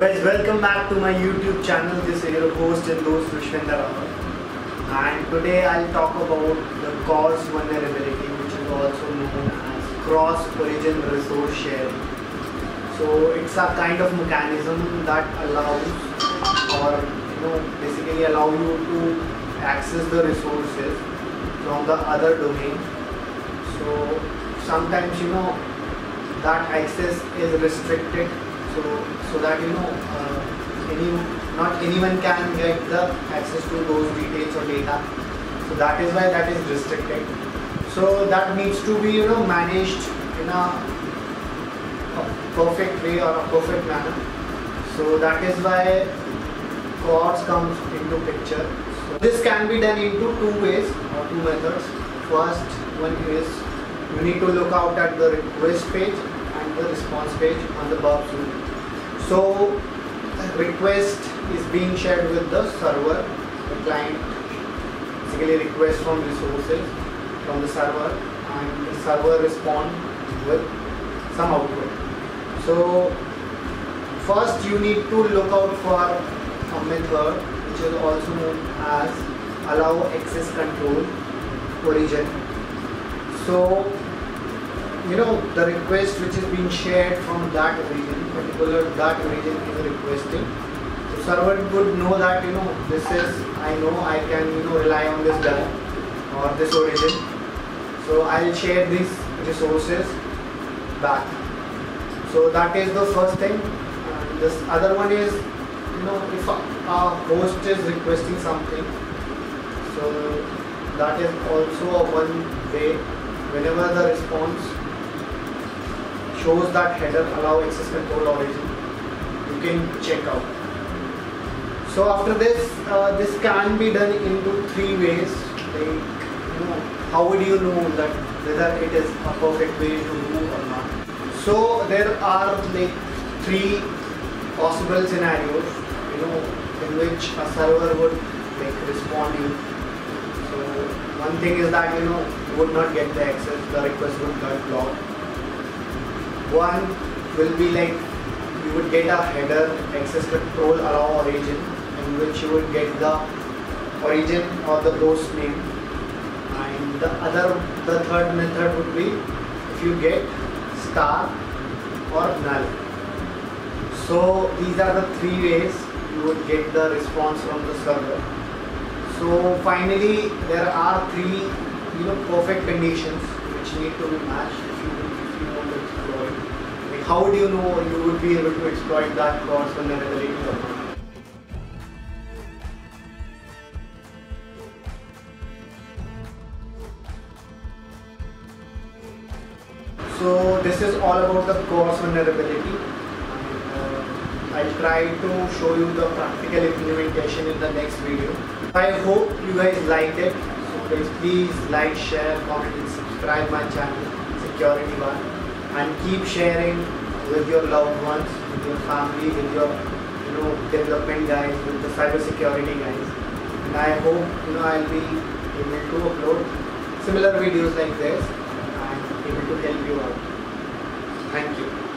Guys, welcome back to my YouTube channel. This is your host and host Rawat. And today I'll talk about the CORS vulnerability, which is also known as cross origin resource sharing. So it's a kind of mechanism that allows or you know basically allow you to access the resources from the other domain. So sometimes you know that access is restricted so so that you know uh, any not anyone can get the access to those details or data. So that is why that is restricted. So that needs to be you know managed in a, a perfect way or a perfect manner. So that is why CORS comes into picture. So this can be done into two ways or two methods. First one is you need to look out at the request page and the response page on the Suite. So request is being shared with the server, the client basically request from resources from the server and the server respond with some output. So first you need to look out for a method which is also known as allow access control origin. So you know the request which is being shared from that origin, particular that region is requesting. So server would know that you know this is I know I can you know rely on this guy or this origin. So I'll share these resources back. So that is the first thing. And this other one is you know if a host is requesting something, so that is also a one way whenever the response shows that header allow access control origin you can check out. So after this uh, this can be done into three ways. Like you know how would you know that whether it is a perfect way to do or not? So there are like three possible scenarios you know in which a server would like respond you. So one thing is that you know you would not get the access the request would get blocked one will be like you would get a header access control allow origin in which you would get the origin or the host name. And the other the third method would be if you get star or null. So these are the three ways you would get the response from the server. So finally there are three you know perfect conditions which need to be matched. If you you want to exploit like how do you know you would be able to exploit that vulnerability or not So this is all about the CORS vulnerability. Uh, I'll try to show you the practical implementation in the next video. I hope you guys liked it. So please like, share, comment and subscribe my channel Security Barn and keep sharing with your loved ones, with your family, with your you know development guys, with the cyber security guys. And I hope you know I'll be able to upload similar videos like this and able to help you out. Thank you.